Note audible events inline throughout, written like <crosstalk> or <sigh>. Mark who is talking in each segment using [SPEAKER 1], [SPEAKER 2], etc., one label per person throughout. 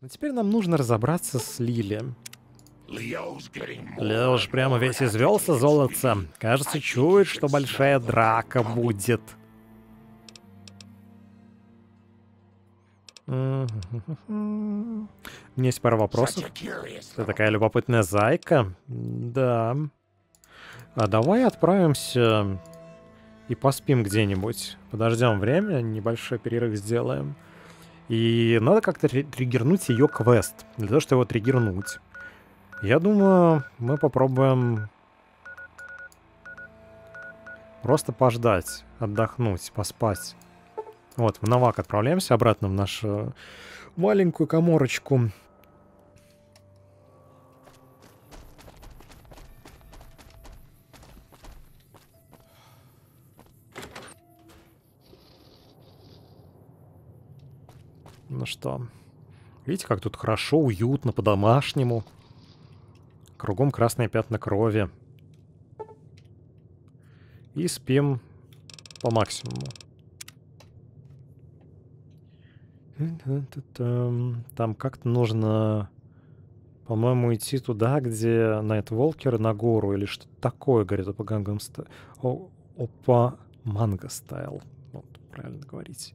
[SPEAKER 1] Но теперь нам нужно разобраться с Лили. Леош прямо весь извелся золотце. Кажется, чует, что большая драка будет. У меня есть пара вопросов. Ты такая любопытная зайка? Да. А давай отправимся и поспим где-нибудь. Подождем время, небольшой перерыв сделаем. И надо как-то триггернуть ее квест. Для того, чтобы его триггернуть. Я думаю, мы попробуем просто пождать, отдохнуть, поспать. Вот, в Навак отправляемся обратно в нашу маленькую коморочку. Ну что, видите, как тут хорошо, уютно, по-домашнему. Кругом красные пятна крови. И спим по максимуму. Там как-то нужно, по-моему, идти туда, где Найтволкер на гору или что-то такое, говорит Опа Гангам Опа Манго стайл. Правильно говорить.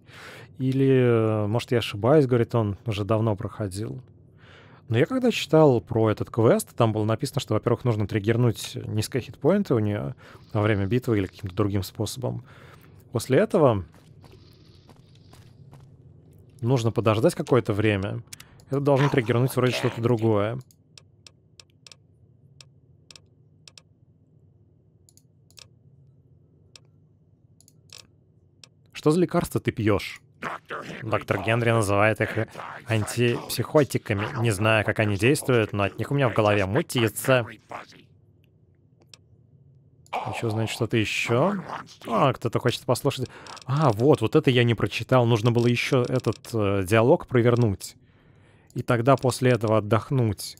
[SPEAKER 1] Или, может, я ошибаюсь, говорит он, уже давно проходил. Но я когда читал про этот квест, там было написано, что, во-первых, нужно триггернуть низкие хитпоинты у нее во время битвы или каким-то другим способом. После этого нужно подождать какое-то время. Это должно триггернуть вроде что-то другое. Что за лекарство ты пьешь? Доктор Генри называет их антипсихотиками. Не знаю, как они действуют, но от них у меня в голове мутится. Еще, значит, что-то еще. А, кто-то хочет послушать. А, вот, вот это я не прочитал. Нужно было еще этот э, диалог провернуть. И тогда после этого отдохнуть.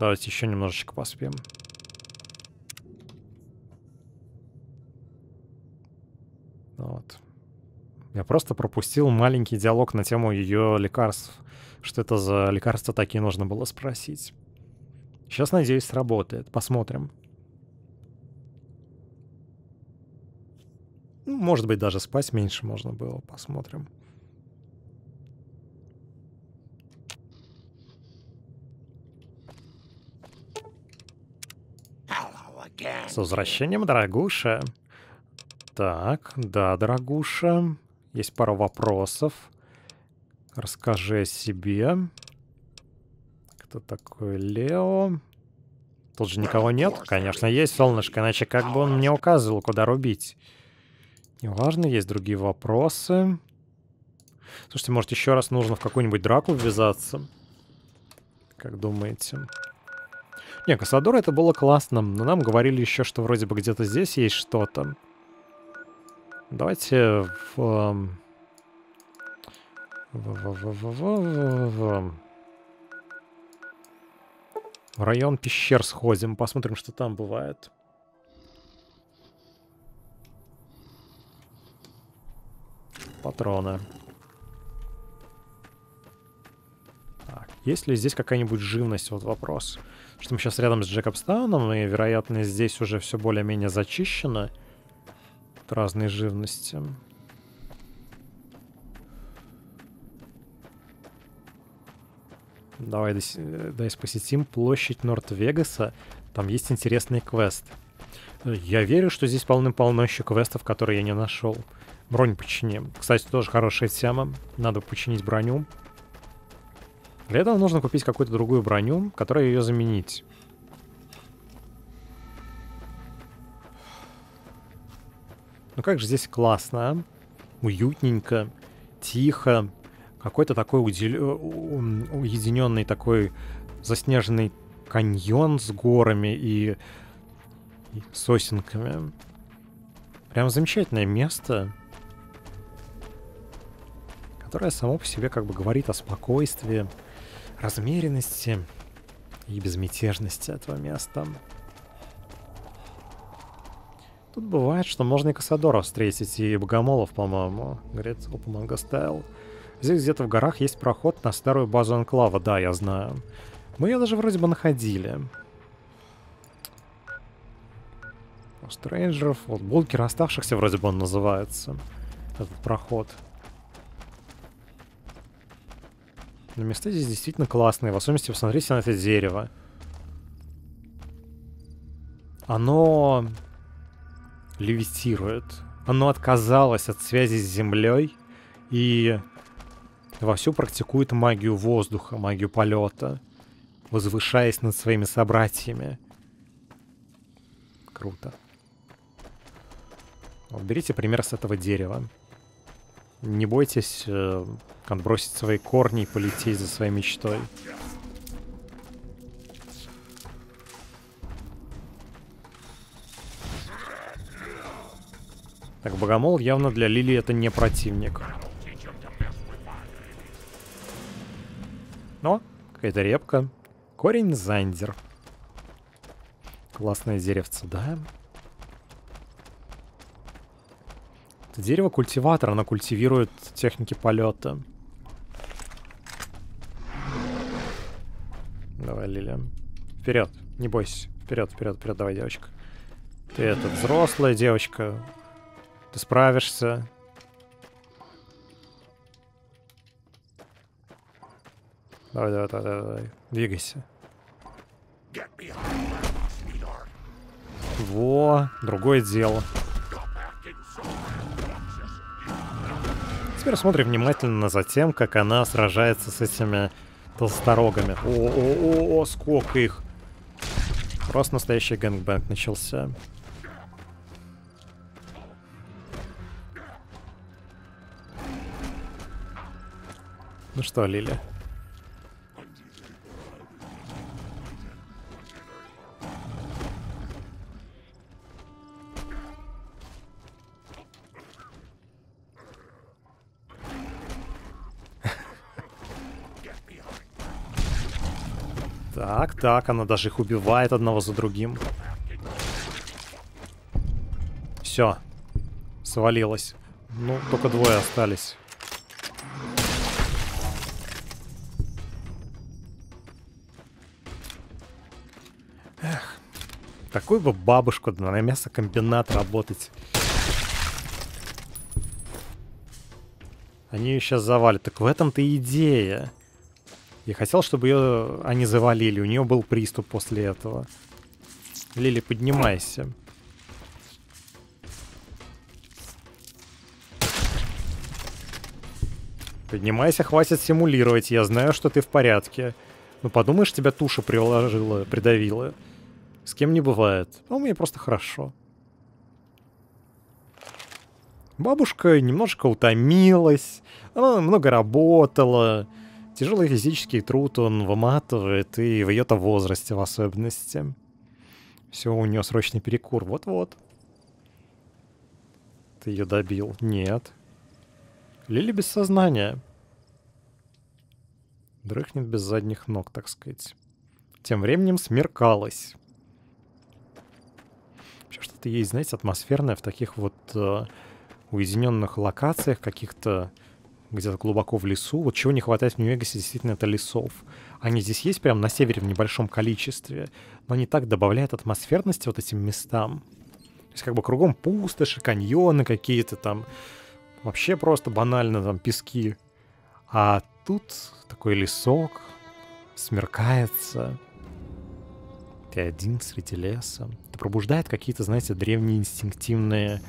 [SPEAKER 1] Давайте еще немножечко поспим. Вот. Я просто пропустил маленький диалог на тему ее лекарств. Что это за лекарства такие нужно было спросить. Сейчас, надеюсь, сработает. Посмотрим. Ну, может быть, даже спать меньше можно было. Посмотрим. С возвращением, дорогуша. Так, да, дорогуша. Есть пара вопросов. Расскажи о себе. Кто такой Лео? Тут же никого нет? Конечно, есть солнышко, иначе как бы он мне указывал, куда рубить. Неважно, есть другие вопросы. Слушайте, может, еще раз нужно в какую-нибудь драку ввязаться? Как думаете? Не, Кассадор это было классно, но нам говорили еще, что вроде бы где-то здесь есть что-то. Давайте в... Эм, в, в, район пещер сходим, посмотрим, что там бывает. Патроны. Так, есть ли здесь какая-нибудь живность? Вот вопрос. Что мы сейчас рядом с Джекобстауном, и, вероятно, здесь уже все более-менее зачищено разной живности. Давай, давай посетим площадь Норт-Вегаса. Там есть интересный квест. Я верю, что здесь полным-полно еще квестов, которые я не нашел. Бронь починим. Кстати, тоже хорошая тема. Надо починить броню. Для этого нужно купить какую-то другую броню, которая ее заменить. Ну как же здесь классно, а? Уютненько, тихо. Какой-то такой удел... уединенный такой заснеженный каньон с горами и, и сосенками. Прям замечательное место которая само по себе как бы говорит о спокойствии, размеренности и безмятежности этого места. Тут бывает, что можно и Кассадора встретить, и Богомолов, по-моему, говорит Опа Манго Стайл. Здесь где-то в горах есть проход на старую базу Анклава, да, я знаю. Мы ее даже вроде бы находили. У стрейнджеров, вот бункер оставшихся вроде бы он называется. Этот проход. Но места здесь действительно классные. В особенности посмотрите на это дерево. Оно левитирует. Оно отказалось от связи с землей и вовсю практикует магию воздуха, магию полета, возвышаясь над своими собратьями. Круто. Вот берите пример с этого дерева. Не бойтесь э, отбросить свои корни и полететь за своей мечтой. Так, Богомол явно для Лили это не противник. Но, какая-то репка. Корень Зандер. Классное деревце, да? Это дерево культиватор, оно культивирует техники полета. Давай, Лилия. Вперед, не бойся. Вперед, вперед, вперед, давай, девочка. Ты это взрослая девочка. Ты справишься. Давай, давай, давай, давай. Двигайся. Во, другое дело. Теперь смотрим внимательно за тем, как она сражается с этими толсторогами. О-о-о, сколько их. Просто настоящий гэнгбэнг начался. Ну что, Лили? Так, так, она даже их убивает одного за другим. Все. Свалилась. Ну, только двое остались. Такую бы бабушку на мясокомбинат работать. Они ее сейчас завалят. Так в этом-то идея. Я хотел, чтобы ее они завалили. У нее был приступ после этого. Лили, поднимайся. Поднимайся, хватит симулировать. Я знаю, что ты в порядке. Ну подумаешь, тебя туша приложила, придавила. С кем не бывает. А у меня просто хорошо. Бабушка немножко утомилась. Она много работала. Тяжелый физический труд он выматывает, и в ее-то возрасте в особенности. Все, у нее срочный перекур. Вот-вот. Ты ее добил? Нет. Лили без сознания. Дрыхнет без задних ног, так сказать. Тем временем смеркалось. Что-то есть, знаете, атмосферное в таких вот э, уединенных локациях, каких-то где-то глубоко в лесу. Вот чего не хватает в Нью-Вегасе, действительно, это лесов. Они здесь есть прямо на севере в небольшом количестве, но они так добавляют атмосферности вот этим местам. То есть как бы кругом пустоши, каньоны какие-то там, вообще просто банально там пески. А тут такой лесок, смеркается, ты один среди леса. Это пробуждает какие-то, знаете, древние инстинктивные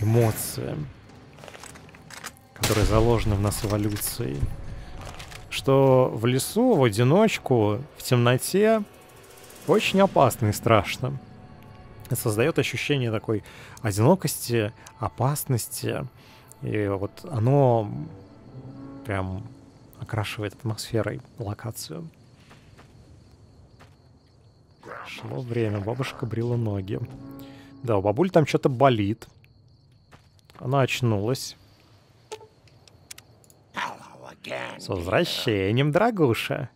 [SPEAKER 1] эмоции которые заложены в нас эволюцией, что в лесу, в одиночку, в темноте очень опасно и страшно. Это создает ощущение такой одинокости, опасности. И вот оно прям окрашивает атмосферой локацию. Шло время, бабушка брила ноги. Да, у бабуль там что-то болит. Она очнулась. С возвращением, дорогуша.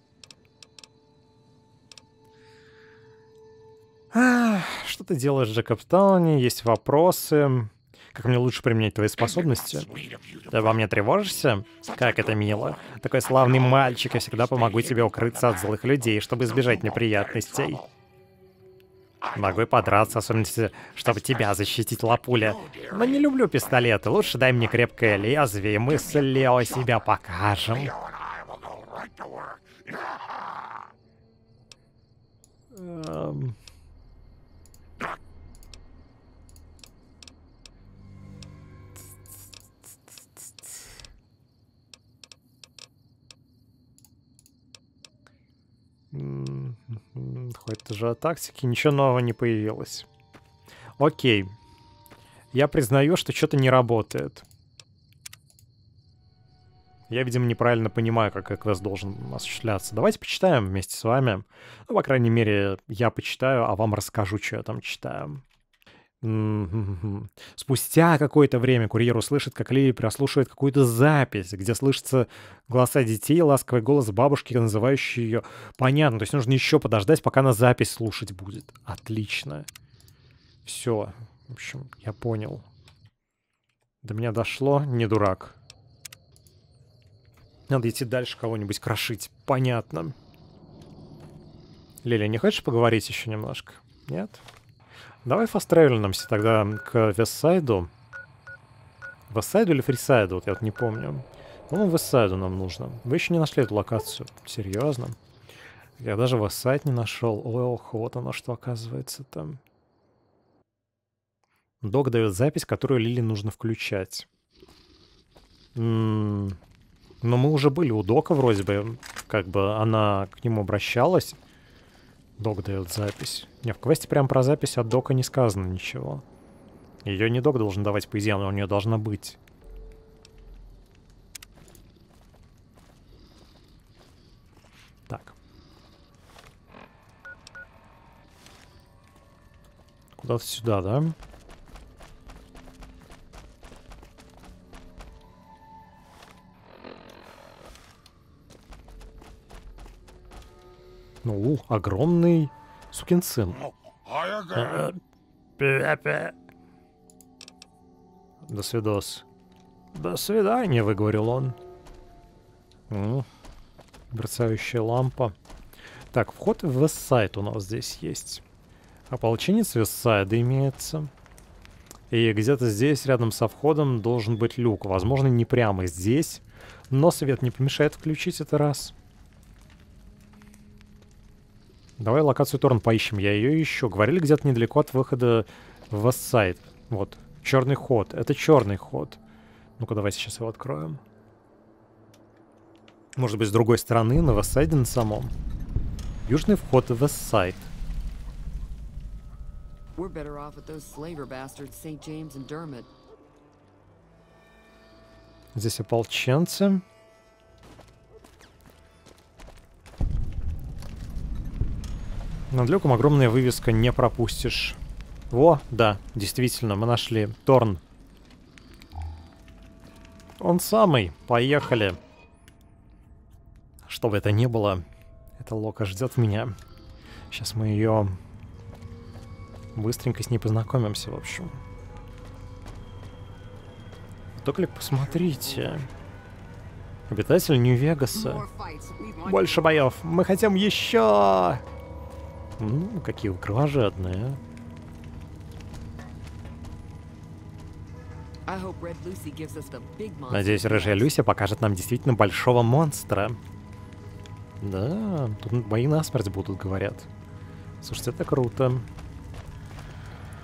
[SPEAKER 1] что ты делаешь в Джекобстауне? Есть вопросы. как мне лучше применять твои способности. Ты обо мне тревожишься? Как это мило. Такой славный мальчик, я всегда помогу тебе укрыться от злых людей, чтобы избежать неприятностей. Могу и подраться, особенно чтобы тебя защитить, лапуля. Но не люблю пистолеты. Лучше дай мне крепкое лезвие, и мы с Лео себя покажем. Эм... Хоть же о тактике, ничего нового не появилось. Окей. Я признаю, что что-то не работает. Я, видимо, неправильно понимаю, как квест должен осуществляться. Давайте почитаем вместе с вами. Ну, по крайней мере, я почитаю, а вам расскажу, что я там читаю. Спустя какое-то время курьер услышит, как Лили прослушивает какую-то запись, где слышатся голоса детей, ласковый голос бабушки, называющий ее. Понятно, то есть нужно еще подождать, пока она запись слушать будет. Отлично. Все. В общем, я понял. До меня дошло, не дурак. Надо идти дальше кого-нибудь крошить. Понятно. Лиля, не хочешь поговорить еще немножко? Нет? Давай фастревельнемся тогда к Вестсайду. Вестсайду или Фрисайду? Вот я вот не помню. По-моему, Вестсайду нам нужно. Вы еще не нашли эту локацию. Серьезно? Я даже Вестсайд не нашел. Ох, вот оно что оказывается там. Док дает запись, которую Лили нужно включать. М -м но мы уже были у Дока вроде бы. Как бы она к нему обращалась. Док дает запись. Не, в квесте прям про запись от Дока не сказано ничего. Ее не Док должен давать, по идее, у нее должна быть. Так. Куда-то сюда, да? Ну, огромный сукин сын. До свидос. До свидания, выговорил он. Ну, мерцающая лампа. Так, вход в веб-сайт у нас здесь есть. Ополченец веб-сайда имеется. И где-то здесь, рядом со входом, должен быть люк. Возможно, не прямо здесь. Но свет не помешает включить это раз. Давай локацию Торн поищем. Я ее ищу. Говорили где-то недалеко от выхода в Вестсайд. Вот. Черный ход. Это черный ход. Ну-ка, давай сейчас его откроем. Может быть, с другой стороны, на Вестсайде на самом. Южный вход в Вестсайд. Здесь ополченцы. Над люком огромная вывеска «Не пропустишь». Во, да, действительно, мы нашли. Торн. Он самый. Поехали. Что бы это ни было, эта Лока ждет меня. Сейчас мы ее быстренько с ней познакомимся, в общем. Только посмотрите. Обитатель Нью-Вегаса. Больше боев. Мы хотим еще. Ну, какие вы кровожадные, а. Надеюсь, Рыжая Люся покажет нам действительно большого монстра. Да, тут бои насмерть будут, говорят. Слушайте, это круто.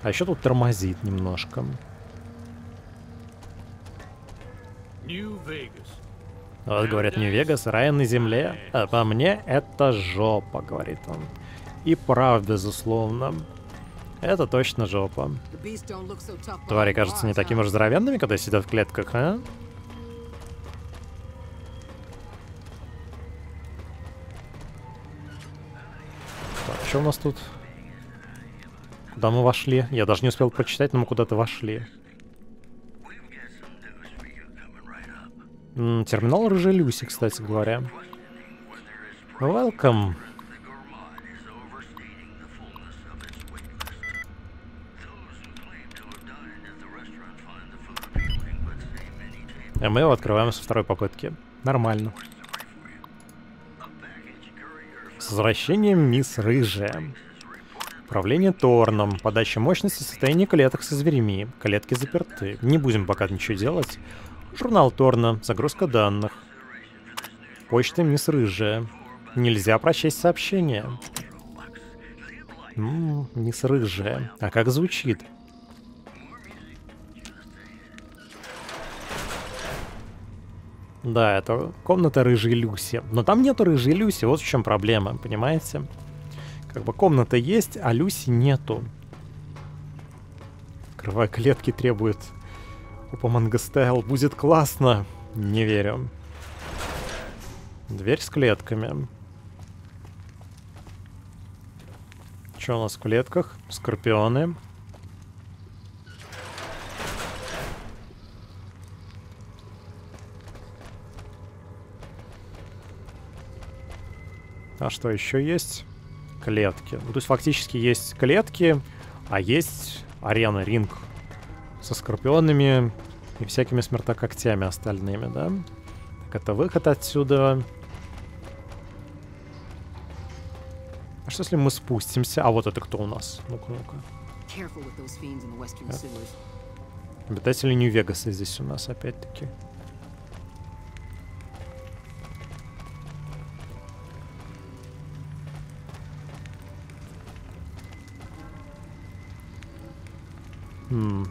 [SPEAKER 1] А еще тут тормозит немножко. Вот, говорят, Нью-Вегас, рай на земле. А по мне, это жопа, говорит он. И прав, безусловно. Это точно жопа. Твари кажутся не такими уж здоровенными, когда сидят в клетках, а? Так, что у нас тут? Куда мы вошли? Я даже не успел прочитать, но мы куда-то вошли. Терминал Рыжелюси, кстати говоря. Welcome. И мы его открываем со второй попытки. Нормально. С возвращением мисс Рыжая. Управление Торном. Подача мощности состояние клеток со зверями. Клетки заперты. Не будем пока ничего делать. Журнал Торна. Загрузка данных. Почта мисс Рыжая. Нельзя прочесть сообщение. Ммм, мисс Рыжая. А как звучит? Да, это комната рыжей Люси. Но там нету рыжей Люси, вот в чем проблема, понимаете? Как бы комната есть, а Люси нету. Открывай клетки требует. Опа, Мангостайл, будет классно. Не верю. Дверь с клетками. Что у нас в клетках? Скорпионы. А что еще есть? Клетки. Ну, то есть фактически есть клетки, а есть арена, ринг со скорпионами и всякими смертокогтями остальными, да? Так, это выход отсюда. А что если мы спустимся? А вот это кто у нас? Ну-ка, ну-ка. Обитатели Нью-Вегаса здесь у нас опять-таки. М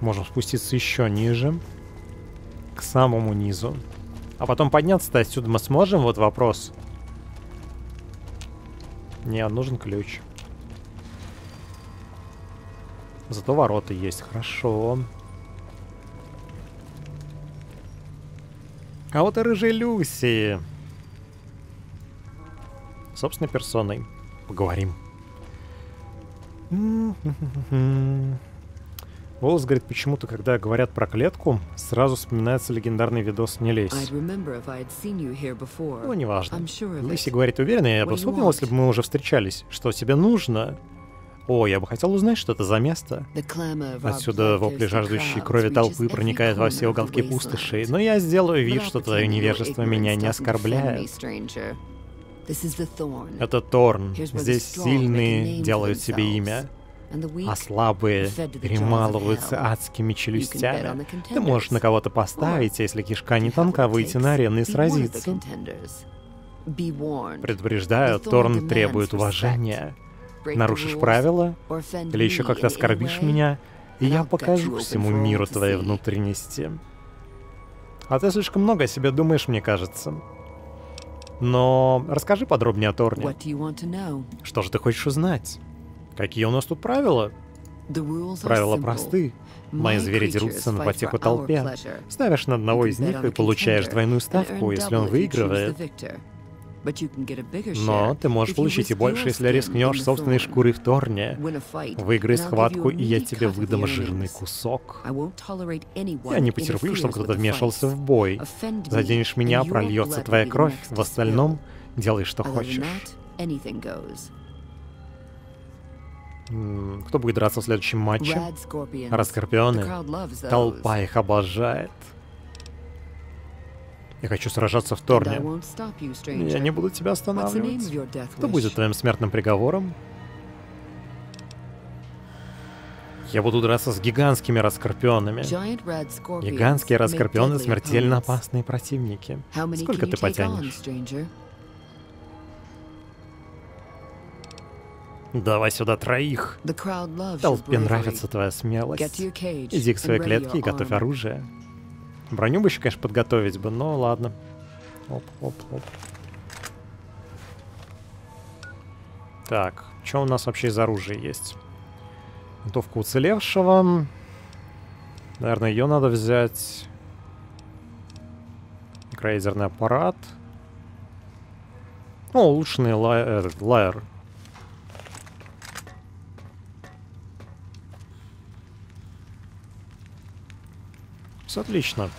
[SPEAKER 1] Можем спуститься еще ниже. К самому низу. А потом подняться-то отсюда мы сможем? Вот вопрос. Не, нужен ключ. Зато ворота есть. Хорошо. А вот и рыжий Люси. Собственной персоной. Поговорим. Волос говорит, почему-то, когда говорят про клетку, сразу вспоминается легендарный видос «Не лезь». Ну, неважно. Лиси говорит, уверена, я бы вспомнил, если бы мы уже встречались. Что тебе нужно? О, я бы хотел узнать, что это за место. Отсюда вопли жаждущей крови толпы проникают во все уголки пустоши, но я сделаю вид, что твое невежество меня не оскорбляет. Это Торн. Здесь сильные делают себе имя, а слабые перемалываются адскими челюстями. Ты можешь на кого-то поставить, если кишка не тонка, выйти на арену и сразиться. Предупреждаю, Торн требует уважения. Нарушишь правила? Или еще как-то оскорбишь меня? И я покажу всему миру твои внутренности. А ты слишком много о себе думаешь, мне кажется. Но расскажи подробнее о Торне. Что же ты хочешь узнать? Какие у нас тут правила? Правила просты. Мои звери дерутся на потеху толпе. Ставишь на одного из них и получаешь двойную ставку, если он выигрывает. Но ты можешь получить и больше, если рискнешь собственной шкурой в Торне. Выиграй схватку, и я тебе выдам жирный кусок. Я не потерплю, чтобы кто-то вмешался в бой. Заденешь меня, прольется твоя кровь. В остальном делай, что хочешь. Кто будет драться в следующем матче? Раскорпионы. Толпа их обожает. Я хочу сражаться в Торне. Я не буду тебя останавливать. Кто будет твоим смертным приговором? Я буду драться с гигантскими раскорпионами. Гигантские раскорпионы — смертельно опасные противники. Сколько ты потянешь? Давай сюда троих. Толпе нравится твоя смелость. Иди к своей клетке и готовь оружие. Броню бы еще, конечно, подготовить бы, но ладно. Оп, оп, оп. Так, что у нас вообще из оружия есть? Винтовка уцелевшего. Наверное, ее надо взять. Микроядерный аппарат. Ну, улучшенный лай этот, лайер. двигаются отлично.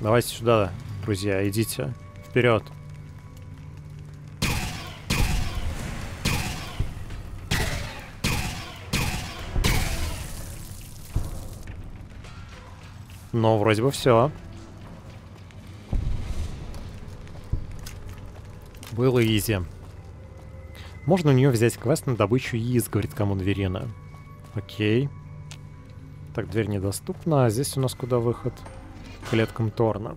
[SPEAKER 1] Давайте сюда, друзья, идите. Вперед. Но вроде бы все. Было изи. Можно у нее взять квест на добычу яиц, говорит кому Дверина. Окей. Так, дверь недоступна. А здесь у нас куда выход? К клеткам Торна.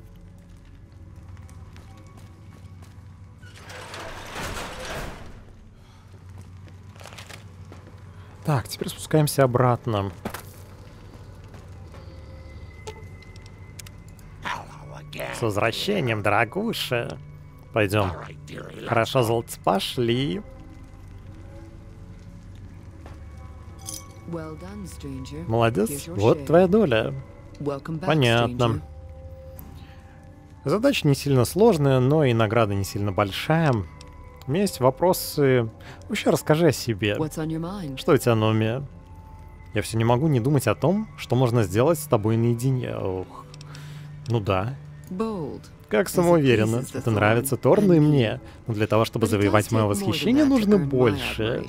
[SPEAKER 1] Так, теперь спускаемся обратно. С возвращением, дорогуша. Пойдем. Хорошо, золотцы, пошли. Молодец, вот твоя доля. Понятно. Задача не сильно сложная, но и награда не сильно большая. У меня есть вопросы. Вообще расскажи о себе. Что у тебя на уме? Я все не могу не думать о том, что можно сделать с тобой наедине. Ох. Ну да. Как самоуверенно. Это нравится Торну и мне. Но для того, чтобы завоевать мое восхищение, нужно больше.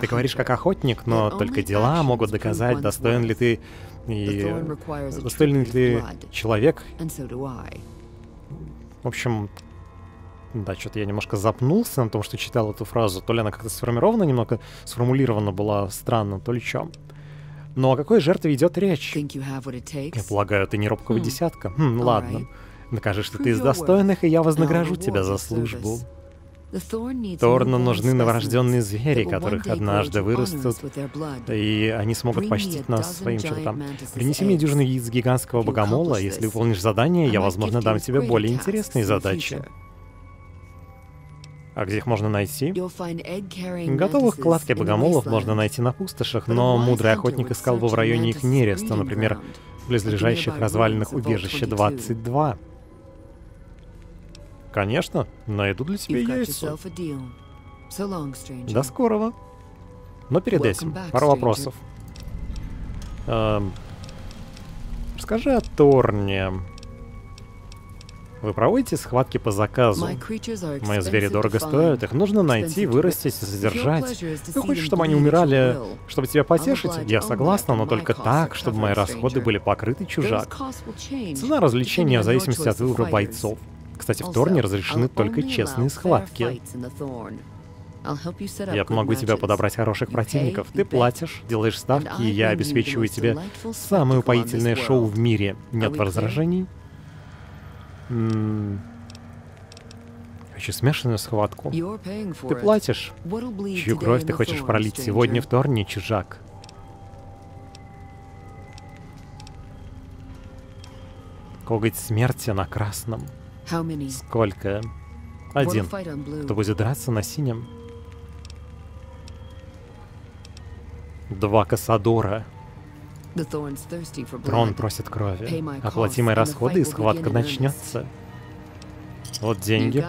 [SPEAKER 1] Ты говоришь как охотник, но только дела могут доказать, достоин ли ты и достоин ли ты человек. В общем, да, что-то я немножко запнулся на том, что читал эту фразу. То ли она как-то сформирована, немного сформулирована была странно, то ли чем. Но о какой жертве идет речь? Я полагаю, ты не робкого хм. десятка. Хм, ладно. Докажи, что ты из достойных, и я вознагражу тебя за службу. Торну нужны новорожденные звери, которых однажды вырастут, и они смогут почтить нас своим что-то там. Принеси мне дюжину яиц гигантского богомола, если выполнишь задание, я, возможно, дам тебе более интересные задачи. А где их можно найти? Готовых к кладке богомолов можно найти на пустошах, но мудрый охотник искал бы в районе их нереста, например, близлежащих развалинах убежища 22. Конечно, найду для тебя яйцо. До скорого. Но перед этим, пару вопросов. Эм, расскажи о Торне. Вы проводите схватки по заказу? Мои звери дорого стоят, их нужно найти, вырастить и содержать. Ты хочешь, чтобы они умирали, чтобы тебя потешить? Я согласна, но только так, чтобы мои расходы были покрыты, чужак. Цена развлечения в зависимости от выбора бойцов. Кстати, в Торне разрешены только честные схватки. Я помогу тебе подобрать хороших противников. Ты платишь, делаешь ставки, и я обеспечиваю тебе самое упоительное шоу в мире. Нет возражений? Хочу смешанную схватку. Ты платишь. Чью кровь ты хочешь пролить сегодня в Торне, чужак? Коготь смерти на красном. Сколько? Один. Кто будет драться на синем? Два Кассадора. Трон просит крови. Оплати мои расходы, и схватка начнется. Вот деньги.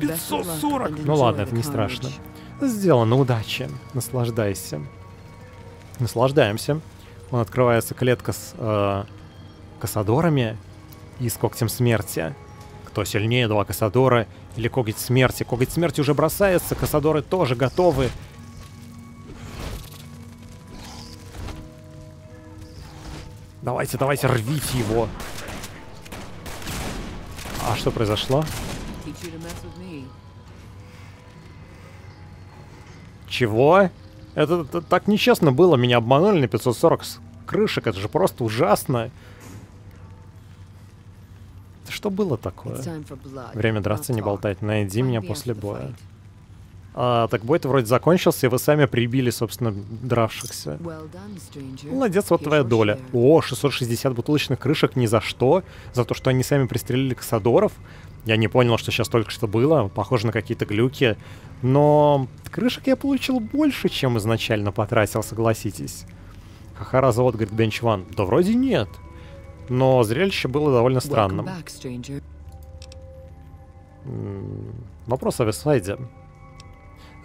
[SPEAKER 1] 540! Ну ладно, это не страшно. Сделано, удачи. Наслаждайся. Наслаждаемся. Он открывается клетка с э, кассадорами и с когтем смерти. Кто сильнее, два Кассадора или Коготь Смерти? Коготь Смерти уже бросается, Кассадоры тоже готовы. Давайте, давайте, рвите его. А что произошло? Чего? Это, это так нечестно было, меня обманули на 540 крышек, это же просто ужасно. Что было такое? Время драться, не болтать. Найди меня после боя. А, так бой-то вроде закончился, и вы сами прибили, собственно, дравшихся. Молодец, вот твоя доля. О, 660 бутылочных крышек ни за что. За то, что они сами пристрелили ксадоров. Я не понял, что сейчас только что было. Похоже на какие-то глюки. Но крышек я получил больше, чем изначально потратил, согласитесь. Хахара завод, говорит Бенч Ван. Да вроде нет но зрелище было довольно странным. Вопрос о Вестсайде.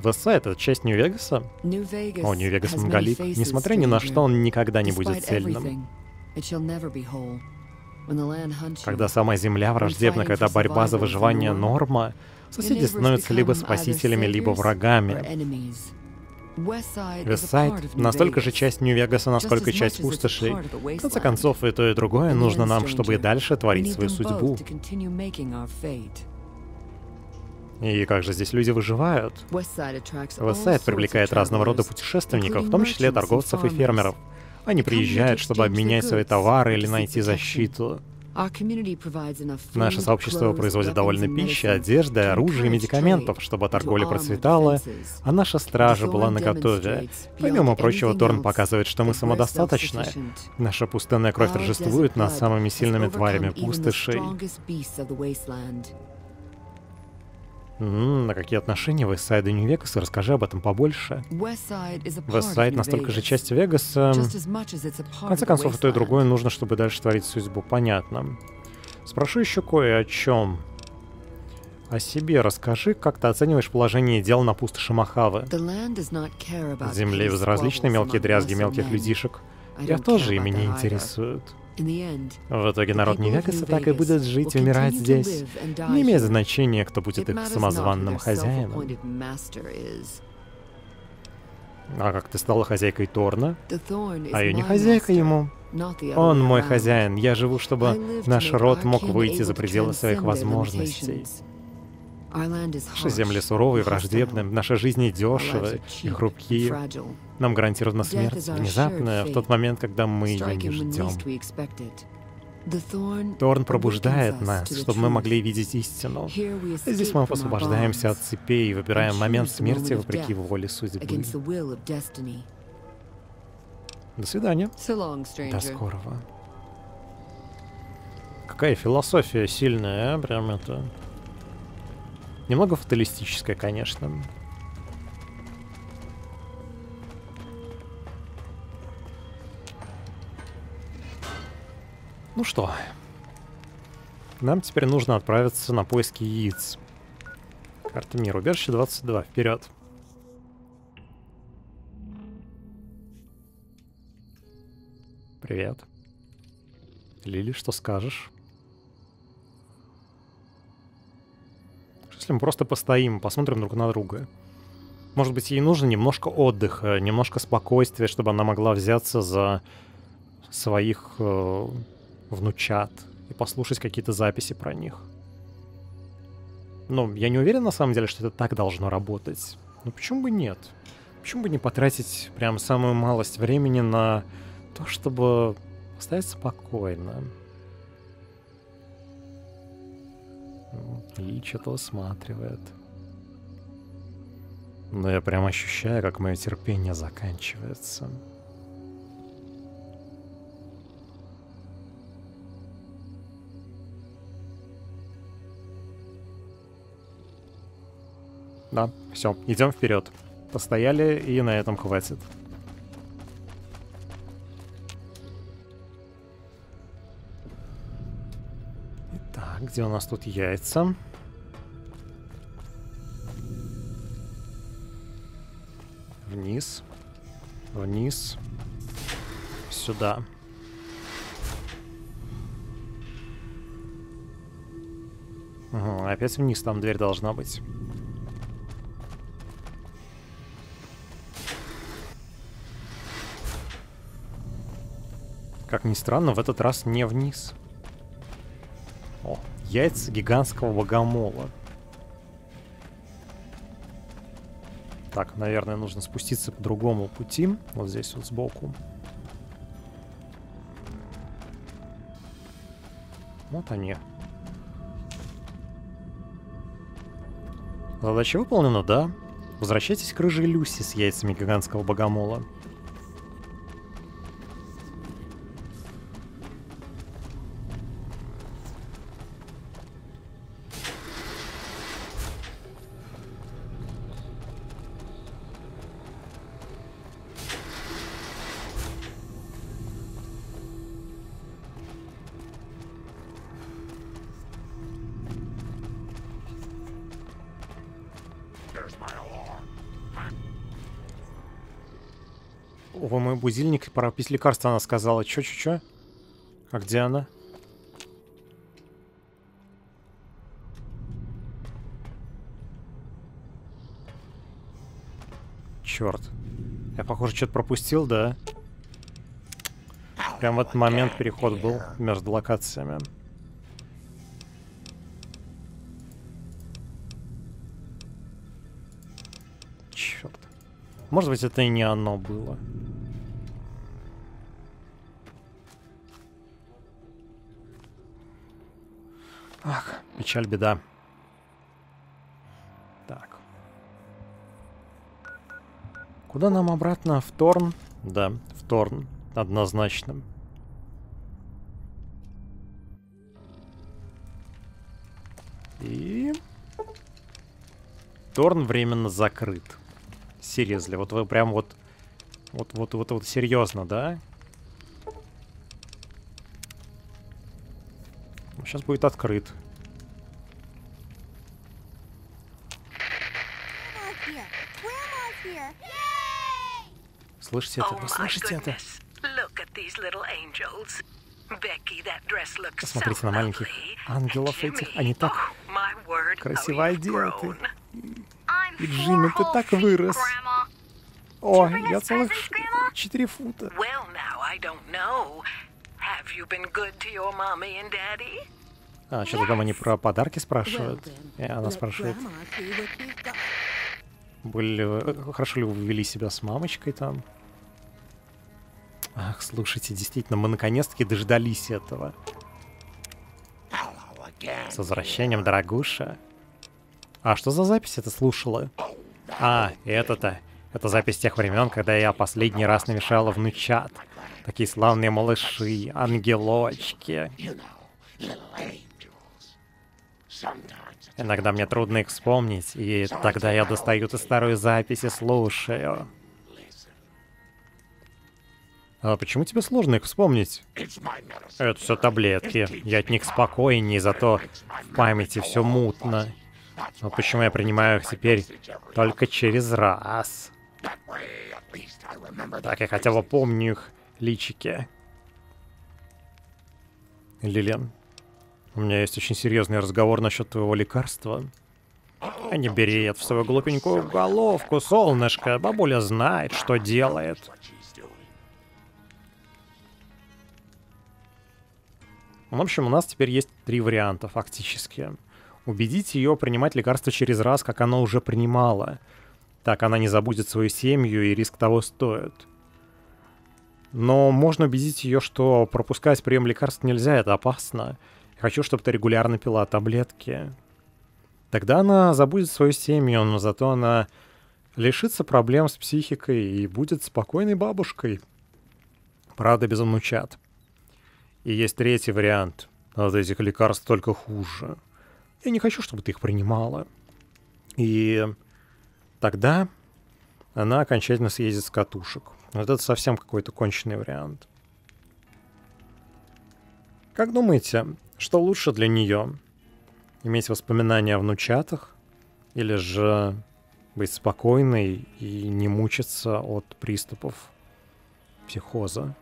[SPEAKER 1] Вестсайд — это часть Нью-Вегаса? О, Нью-Вегас многолик. Несмотря ни на что, он никогда не будет цельным. Когда сама земля враждебна, когда борьба за выживание — норма, соседи становятся либо спасителями, либо врагами. Вестсайд настолько же часть Нью-Вегаса, насколько часть пустошей. В конце концов, и то, и другое нужно нам, чтобы и дальше творить свою судьбу. И как же здесь люди выживают? Вестсайд привлекает разного рода путешественников, в том числе торговцев и фермеров. Они приезжают, чтобы обменять свои товары или найти защиту. Наше сообщество производит довольно пищи, одежды, оружия и медикаментов, чтобы торговля процветала, а наша стража была наготове. Помимо прочего, Торн показывает, что мы самодостаточны. Наша пустынная кровь торжествует над самыми сильными тварями пустошей. М-м, на какие отношения Вестсайда и Нью-Вегаса? Расскажи об этом побольше. Вестсайд настолько же часть Вегаса. В конце концов, и то и другое нужно, чтобы дальше творить судьбу. Понятно. Спрошу еще кое о чем. О себе расскажи, как ты оцениваешь положение дел на пустоши Махавы. Земле безразличны мелкие дрязги мелких людишек. Я тоже ими не интересуют. В итоге народ Невегаса так и будет жить и умирать здесь. Не имеет значения, кто будет их самозванным хозяином. А как ты стала хозяйкой Торна? А я не хозяйка ему. Он мой хозяин. Я живу, чтобы наш род мог выйти за пределы своих возможностей. Наши земли суровые, враждебные, наша жизнь недешевая и хрупкие. Нам гарантирована смерть, внезапная, в тот момент, когда мы ее не ждем. Торн пробуждает нас, чтобы мы могли видеть истину. Здесь мы освобождаемся от цепей и выбираем момент смерти вопреки воле судьбы. До свидания. До скорого. Какая философия сильная, а? Прям это... Немного фаталистическая, конечно. Ну что, нам теперь нужно отправиться на поиски яиц. Карта мира, убежище 22, вперед. Привет. Лили, что скажешь? Если мы просто постоим, посмотрим друг на друга. Может быть, ей нужно немножко отдыха, немножко спокойствия, чтобы она могла взяться за своих э, внучат и послушать какие-то записи про них. Ну, я не уверен на самом деле, что это так должно работать. Но почему бы нет? Почему бы не потратить прям самую малость времени на то, чтобы оставить спокойно? И что-то осматривает. Но я прям ощущаю, как мое терпение заканчивается. Да, все, идем вперед. Постояли, и на этом хватит. где у нас тут яйца? Вниз. Вниз. Сюда. Угу, опять вниз там дверь должна быть. Как ни странно, в этот раз не вниз. О, яйца гигантского богомола. Так, наверное, нужно спуститься по другому пути. Вот здесь вот сбоку. Вот они. Задача выполнена, да? Возвращайтесь к рыжей Люси с яйцами гигантского богомола. Пора пить лекарство, она сказала. Чё-чё-чё? А где она? Черт. Я, похоже, что-то пропустил, да? Прям в этот момент переход был между локациями. Черт. Может быть, это и не оно было. Ах, печаль, беда. Так. Куда нам обратно? В Торн? Да, в Торн. Однозначно. И... Торн временно закрыт. Серьезно, вот вы прям вот... Вот, вот, вот, вот серьезно, да? Сейчас будет открыт. Слышите это? Вы слышите это? Посмотрите на маленьких ангелов этих. Они так красиво одеты. И Джимми, ты так вырос. О, я целых четыре фута. А, что-то там они про подарки спрашивают. И она спрашивает. Были, хорошо ли вы вели себя с мамочкой там? Ах, слушайте, действительно, мы наконец-таки дождались этого. С возвращением, дорогуша. А что за запись это слушала? А, это-то. Это запись тех времен, когда я последний раз намешала внучат. Такие славные малыши, ангелочки. Иногда мне трудно их вспомнить, и тогда я достаю эту старую запись и слушаю. А почему тебе сложно их вспомнить? Это все таблетки. Я от них спокойнее, зато в памяти все мутно. Но почему я принимаю их теперь только через раз? Так я хотя бы помню их личики. Лилиан, у меня есть очень серьезный разговор насчет твоего лекарства. А не бери это в свою глупенькую головку, солнышко. Бабуля знает, что делает. В общем, у нас теперь есть три варианта фактически. Убедить ее принимать лекарство через раз, как она уже принимала. Так она не забудет свою семью, и риск того стоит. Но можно убедить ее, что пропускать прием лекарств нельзя, это опасно. Хочу, чтобы ты регулярно пила таблетки. Тогда она забудет свою семью, но зато она лишится проблем с психикой и будет спокойной бабушкой. Правда, без внучат. И есть третий вариант. От этих лекарств только хуже. Я не хочу, чтобы ты их принимала. И тогда она окончательно съездит с катушек. Вот это совсем какой-то конченый вариант. Как думаете, что лучше для нее? Иметь воспоминания о внучатах? Или же быть спокойной и не мучиться от приступов психоза?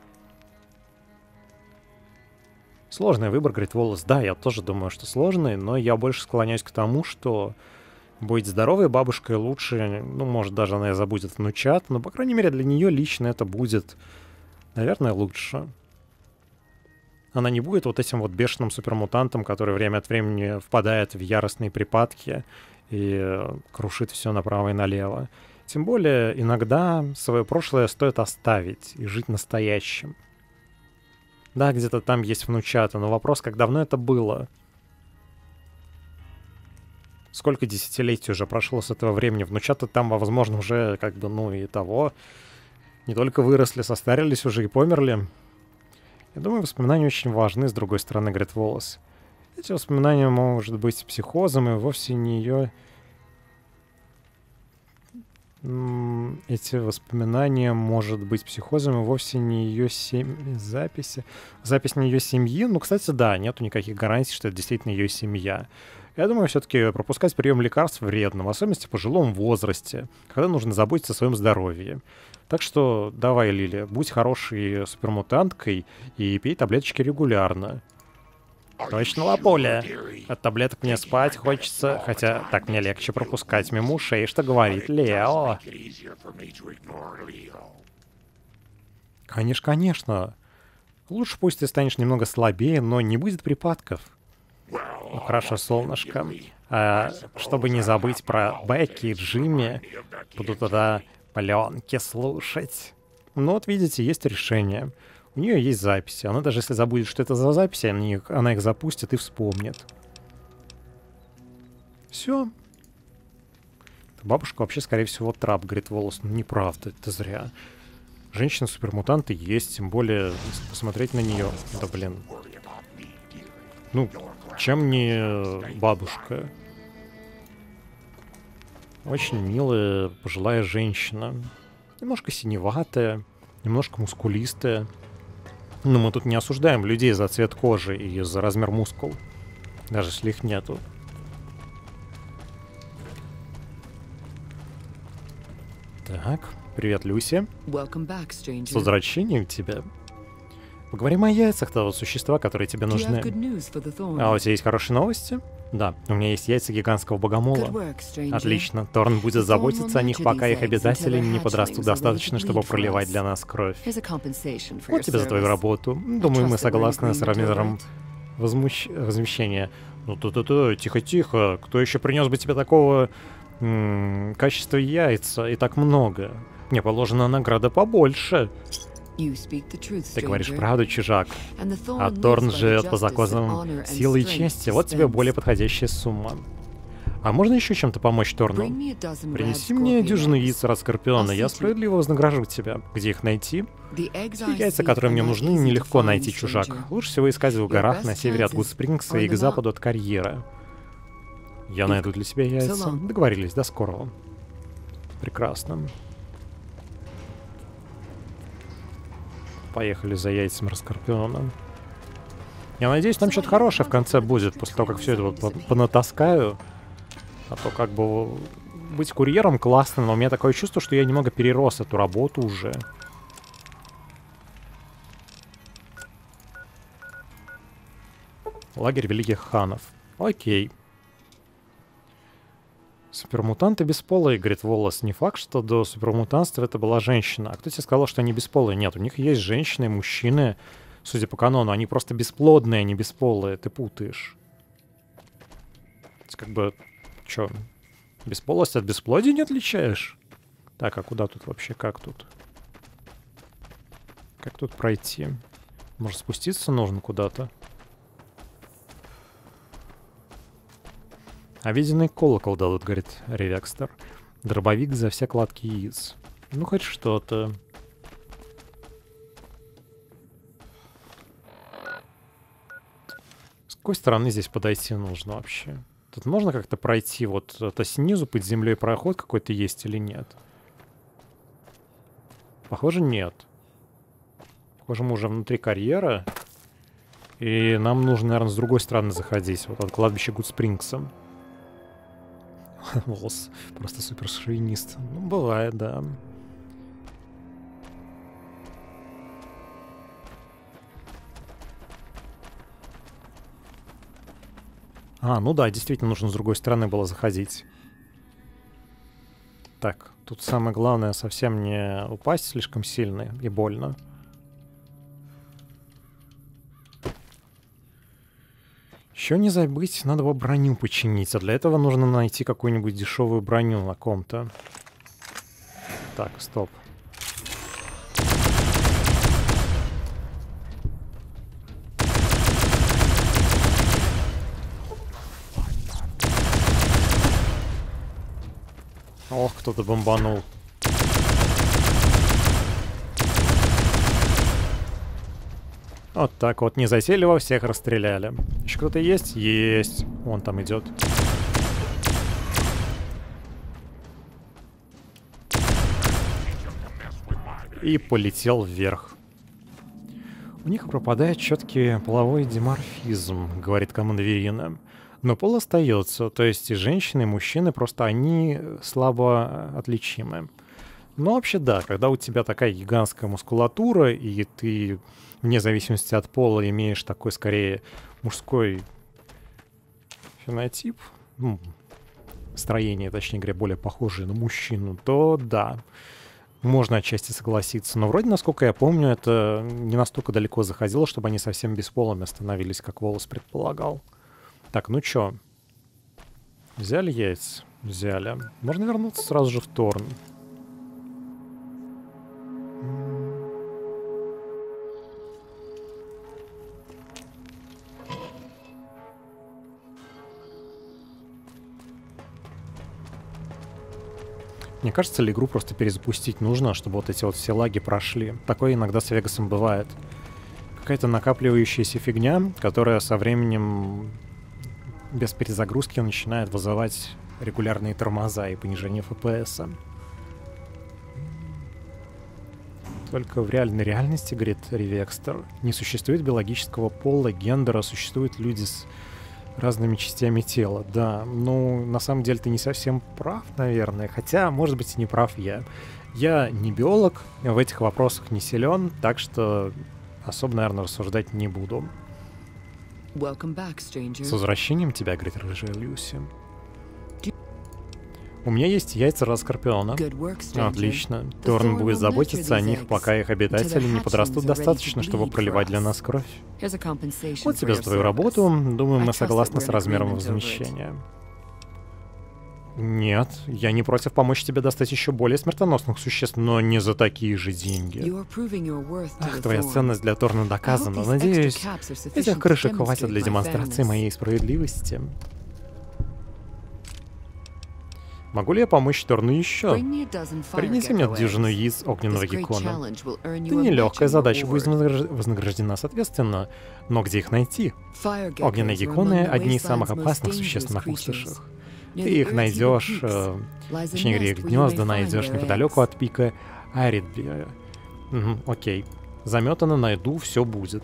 [SPEAKER 1] Сложный выбор, говорит Волос. Да, я тоже думаю, что сложный, но я больше склоняюсь к тому, что быть здоровой бабушкой лучше, ну, может, даже она и забудет внучат, но, по крайней мере, для нее лично это будет, наверное, лучше. Она не будет вот этим вот бешеным супермутантом, который время от времени впадает в яростные припадки и крушит все направо и налево. Тем более, иногда свое прошлое стоит оставить и жить настоящим. Да, где-то там есть внучата, но вопрос, как давно это было? Сколько десятилетий уже прошло с этого времени? Внучата там, возможно, уже как бы, ну и того. Не только выросли, состарились уже и померли. Я думаю, воспоминания очень важны, с другой стороны, говорит Волос. Эти воспоминания, может быть, психозом и вовсе не ее эти воспоминания, может быть, психозом и вовсе не ее семьи, записи. Запись не ее семьи. Ну, кстати, да, нету никаких гарантий, что это действительно ее семья. Я думаю, все-таки пропускать прием лекарств вредно, в особенности в пожилом возрасте, когда нужно заботиться о своем здоровье. Так что давай, Лили, будь хорошей супермутанткой и пей таблеточки регулярно. Точно лапуля. От таблеток мне спать хочется, хотя так мне легче пропускать мимо ушей, что говорит Лео. Конечно, конечно. Лучше пусть ты станешь немного слабее, но не будет припадков. Ну, хорошо, солнышко. А, чтобы не забыть про Бекки и Джимми, буду тогда пленки слушать. Ну вот видите, есть решение. У нее есть записи. Она даже если забудет, что это за записи, она их, она их запустит и вспомнит. Все. Бабушка вообще, скорее всего, трап, говорит волос. Ну, неправда, это зря. Женщины-супермутанты есть, тем более, посмотреть на нее. Да блин. Ну, чем не бабушка? Очень милая, пожилая женщина. Немножко синеватая, немножко мускулистая. Но мы тут не осуждаем людей за цвет кожи и за размер мускул. Даже если их нету. Так, привет, Люси. С возвращением тебя. Поговорим о яйцах того существа, которые тебе нужны. А у тебя есть хорошие новости? Да, у меня есть яйца гигантского богомола. Отлично. Торн будет заботиться о них, пока их обитатели не подрастут достаточно, чтобы проливать для нас кровь. Вот тебе за твою работу. Думаю, мы согласны с размером возмущ... возмещения. Ну, то-то-то, тихо-тихо. Кто еще принес бы тебе такого м -м, качества яйца и так много? Мне положена награда побольше. Ты говоришь правду, чужак. А Торн живет по законам силы и чести. Вот тебе более подходящая сумма. А можно еще чем-то помочь Торну? Принеси мне дюжину яиц от Скорпиона, я справедливо вознагражу тебя. Где их найти? Яйца, которые мне нужны, нелегко найти, чужак. Лучше всего искать в горах на севере от Гудспрингса и к западу от Карьера. Я найду для тебя яйца. Договорились, до скорого. Прекрасно. Поехали за яйцем Раскорпиона. Я надеюсь, там что-то хорошее в конце будет, после того, как все это вот понатаскаю. А то как бы быть курьером классно, но у меня такое чувство, что я немного перерос эту работу уже. Лагерь Великих Ханов. Окей. Супермутанты бесполые, говорит Волос. Не факт, что до супермутанства это была женщина. А кто тебе сказал, что они бесполые? Нет, у них есть женщины мужчины, судя по канону. Они просто бесплодные, а не бесполые. Ты путаешь. Как бы... Чё? Бесполость от бесплодия не отличаешь? Так, а куда тут вообще? Как тут? Как тут пройти? Может, спуститься нужно куда-то? Обеденный колокол дадут, говорит Ревекстер. Дробовик за все кладки яиц. Ну, хоть что-то. С какой стороны здесь подойти нужно вообще? Тут можно как-то пройти? Вот это снизу под землей проход какой-то есть или нет? Похоже, нет. Похоже, мы уже внутри карьера. И нам нужно, наверное, с другой стороны заходить. Вот от кладбища Гудспрингса. <laughs> Волос просто супер шовинист. Ну, бывает, да. А, ну да, действительно нужно с другой стороны было заходить. Так, тут самое главное совсем не упасть слишком сильно и больно. Еще не забыть, надо бы броню починить, а для этого нужно найти какую-нибудь дешевую броню на ком-то. Так, стоп. Ох, кто-то бомбанул. Вот так вот, не засели во всех расстреляли. Еще кто-то есть? Есть. Вон там идет. И полетел вверх. У них пропадает четкий половой диморфизм, говорит Командверина. Но пол остается, то есть и женщины, и мужчины, просто они слабо отличимы. Ну, вообще, да, когда у тебя такая гигантская мускулатура, и ты, вне зависимости от пола, имеешь такой, скорее, мужской фенотип, ну, строение, точнее говоря, более похожее на мужчину, то да, можно отчасти согласиться. Но вроде, насколько я помню, это не настолько далеко заходило, чтобы они совсем бесполыми становились, как Волос предполагал. Так, ну чё? Взяли яйца? Взяли. Можно вернуться сразу же в Торн. Мне кажется, ли игру просто перезапустить нужно, чтобы вот эти вот все лаги прошли. Такое иногда с Вегасом бывает. Какая-то накапливающаяся фигня, которая со временем без перезагрузки начинает вызывать регулярные тормоза и понижение FPS. Только в реальной реальности, говорит Ревекстер, не существует биологического пола, гендера, существуют люди с разными частями тела. Да, ну, на самом деле ты не совсем прав, наверное. Хотя, может быть, и не прав я. Я не биолог, в этих вопросах не силен, так что особо, наверное, рассуждать не буду. Back, С возвращением тебя, говорит рыжая Люси. У меня есть яйца Раскорпиона. Отлично. Торн будет заботиться о них, пока их обитатели не подрастут достаточно, чтобы проливать для нас кровь. Вот тебе за твою работу. Думаю, мы согласны с размером возмещения. Нет, я не против помочь тебе достать еще более смертоносных существ, но не за такие же деньги. Ах, твоя ценность для Торна доказана. Надеюсь, этих крышек хватит для демонстрации моей справедливости. Могу ли я помочь Торну еще? Принеси мне дюжину яиц огненного геккона. Это нелегкая задача будет вознаграждена соответственно, но где их найти? Огненные гекконы — одни из самых опасных существ на пустошах. Ты их найдешь, э, точнее говоря, их гнезда найдешь неподалеку от пика Аридби. Угу, окей. Заметано найду, все будет.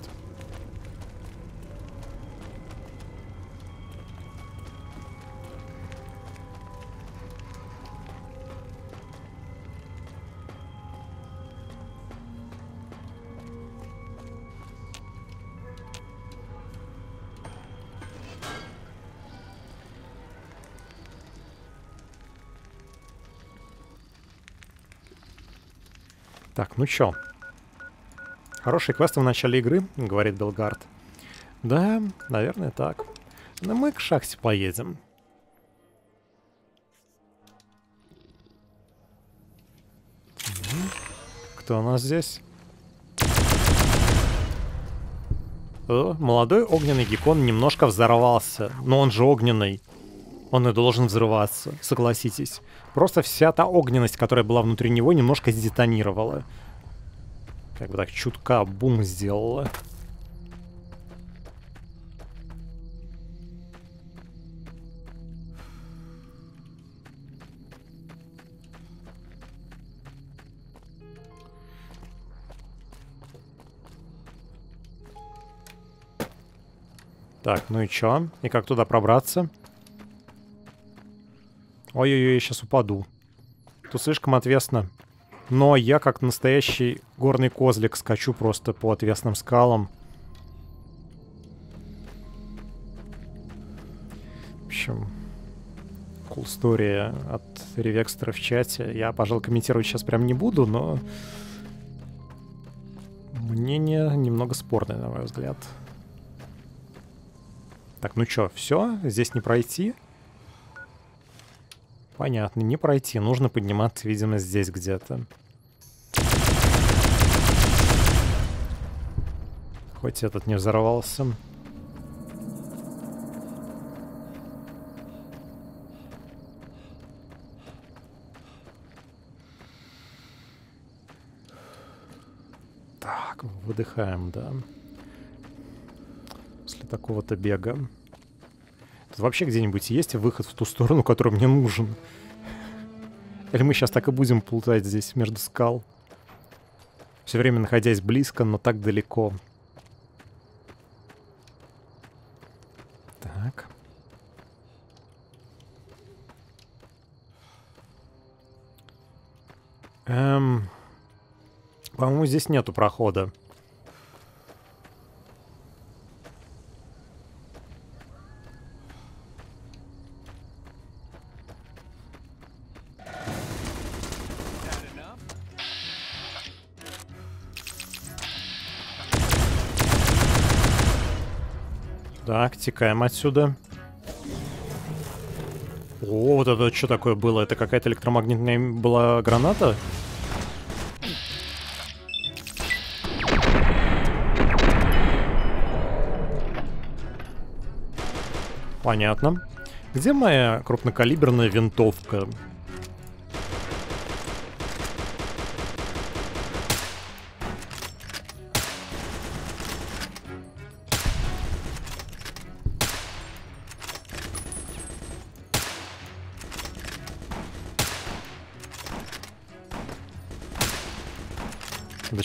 [SPEAKER 1] Ну чё? Хороший квест в начале игры, говорит Белгард. Да, наверное, так. Но мы к шахте поедем. Кто у нас здесь? О, молодой огненный геккон немножко взорвался. Но он же огненный. Он и должен взрываться, согласитесь. Просто вся та огненность, которая была внутри него, немножко сдетонировала. Как бы так чутка бум сделала. Так, ну и чё? И как туда пробраться? Ой-ой-ой, сейчас упаду. Тут слишком отвесно. Но я, как настоящий горный козлик, скачу просто по отвесным скалам. В общем, cool story от Ревекстера в чате. Я, пожалуй, комментировать сейчас прям не буду, но... Мнение немного спорное, на мой взгляд. Так, ну чё, все? Здесь не пройти? Понятно, не пройти. Нужно подниматься, видимо, здесь где-то. Хоть этот не взорвался. Так, выдыхаем, да. После такого-то бега. Вообще где-нибудь есть выход в ту сторону, который мне нужен? Или мы сейчас так и будем плутать здесь между скал? Все время находясь близко, но так далеко. Так. Эм... По-моему, здесь нету прохода. Так, текаем отсюда. О, вот это что такое было? Это какая-то электромагнитная была граната? Понятно. Где моя крупнокалиберная винтовка?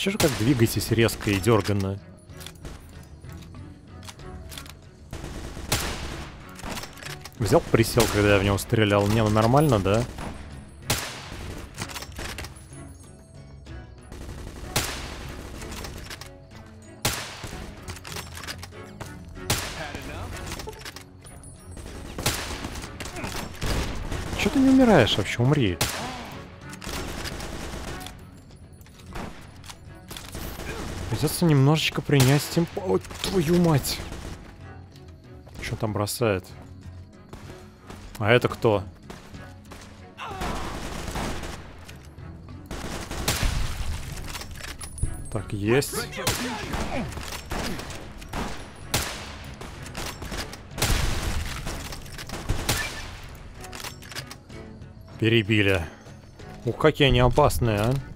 [SPEAKER 1] Что же как двигаетесь резко и дерганно? Взял, присел, когда я в него стрелял. Не, ну нормально, да? Че ты не умираешь вообще? Умри. Придется немножечко принять темпо... Ой, твою мать! Что там бросает? А это кто? Так, есть. Перебили. Ух, какие они опасные, а.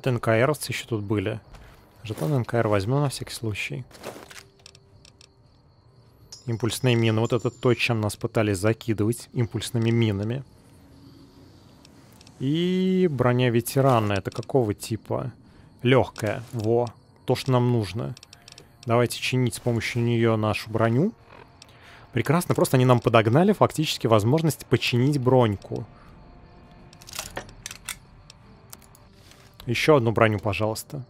[SPEAKER 1] Это НКРовцы еще тут были. Жетон НКР возьму на всякий случай. Импульсные мины. Вот это то, чем нас пытались закидывать импульсными минами. И броня ветерана. Это какого типа? Легкая. Во. То, что нам нужно. Давайте чинить с помощью нее нашу броню. Прекрасно. Просто они нам подогнали фактически возможность починить броньку. Еще одну броню, пожалуйста.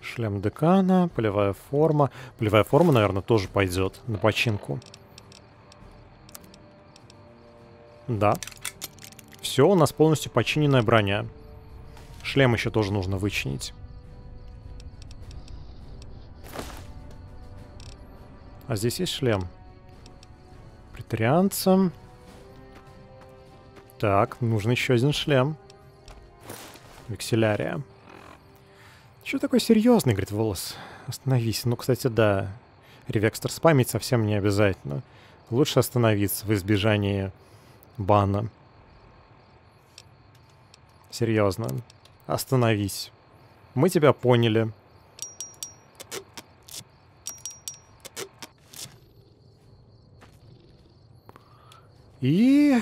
[SPEAKER 1] Шлем декана, полевая форма. Полевая форма, наверное, тоже пойдет на починку. Да. Все, у нас полностью починенная броня. Шлем еще тоже нужно вычинить. А здесь есть шлем. Притарианцам. Так, нужен еще один шлем. Векселярия. Че такой серьезный, говорит волос? Остановись. Ну, кстати, да. Ревекстер спамить совсем не обязательно. Лучше остановиться в избежании бана. Серьезно. Остановись. Мы тебя поняли. И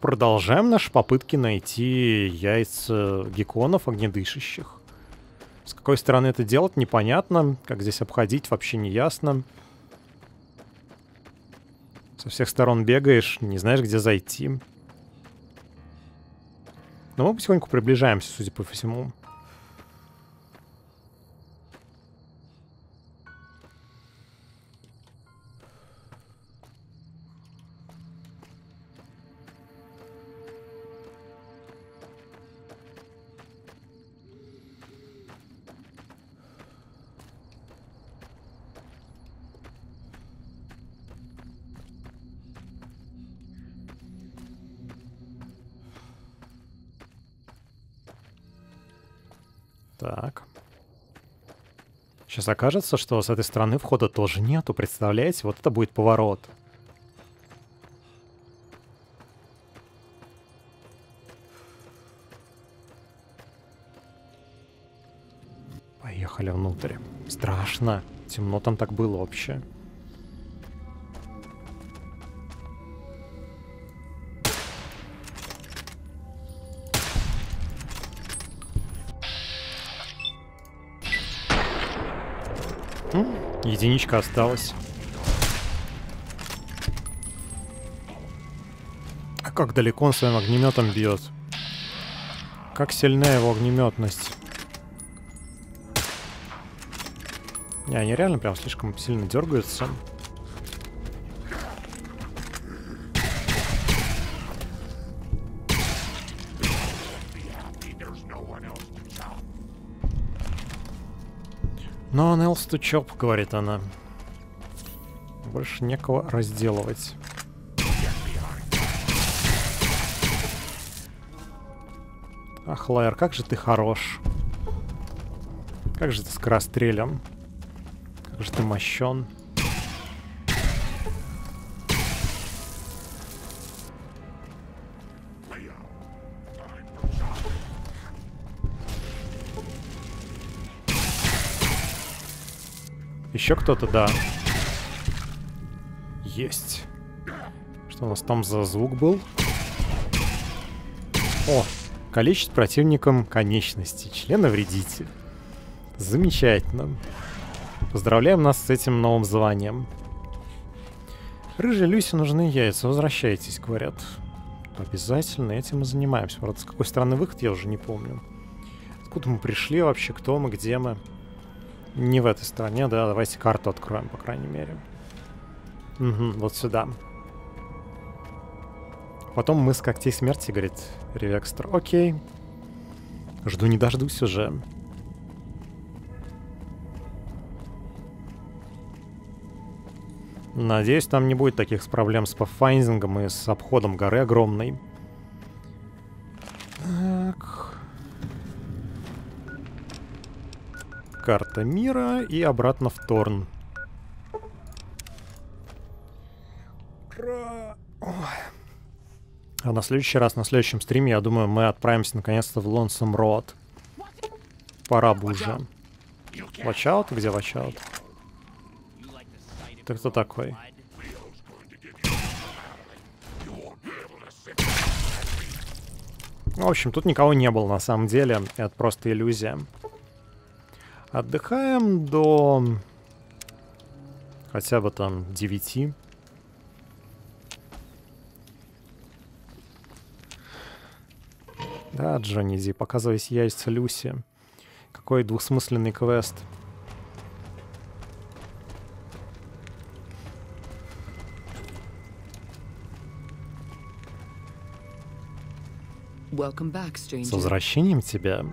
[SPEAKER 1] продолжаем наши попытки найти яйца гекконов огнедышащих. С какой стороны это делать, непонятно. Как здесь обходить, вообще не ясно. Со всех сторон бегаешь, не знаешь, где зайти. Но мы потихоньку приближаемся, судя по всему. Сейчас окажется, что с этой стороны входа тоже нету, представляете? Вот это будет поворот. Поехали внутрь. Страшно. Темно там так было вообще. Единичка осталась. А как далеко он своим огнеметом бьет? Как сильна его огнеметность? Не, они реально прям слишком сильно дергаются. No one else говорит она. Больше некого разделывать. Ах, Лайер, как же ты хорош. Как же ты скорострелен. Как же ты мощен. Еще кто-то, да. Есть. Что у нас там за звук был? О, количество противникам конечностей. Члена вредитель. Замечательно. Поздравляем нас с этим новым званием. Рыжей Люсе нужны яйца. Возвращайтесь, говорят. Обязательно этим и занимаемся. Правда, с какой стороны выход, я уже не помню. Откуда мы пришли вообще, кто мы, где мы. Не в этой стороне, да. Давайте карту откроем, по крайней мере. Угу, вот сюда. Потом мы с когтей смерти, говорит Ревекстер. Окей. Жду не дождусь уже. Надеюсь, там не будет таких проблем с паффайзингом и с обходом горы огромной. Карта мира и обратно в Торн. А на следующий раз, на следующем стриме, я думаю, мы отправимся наконец-то в Лонсом Роад. Пора бы уже. Watch? Где watch out? Ты кто такой? В общем, тут никого не было на самом деле. Это просто иллюзия. Отдыхаем до... Хотя бы там 9. Да, Джонни Ди, показывайся яйца Люси. Какой двусмысленный квест. С возвращением тебя.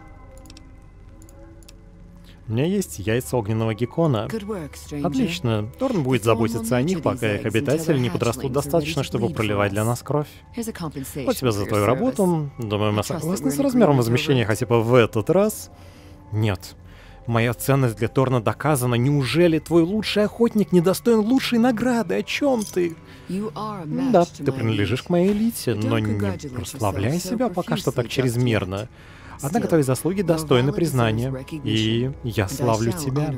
[SPEAKER 1] У меня есть яйца огненного геккона. Отлично. Торн будет заботиться о них, пока их обитатели не подрастут достаточно, чтобы проливать для нас кровь. Вот тебе за твою работу. Думаю, мы согласны с размером возмещения, хотя бы в этот раз. Нет. Моя ценность для Торна доказана. Неужели твой лучший охотник не достоин лучшей награды? О чем ты? Да, ты принадлежишь к моей элите, но не прославляй себя пока что так чрезмерно. Однако твои заслуги достойны признания, и я славлю тебя.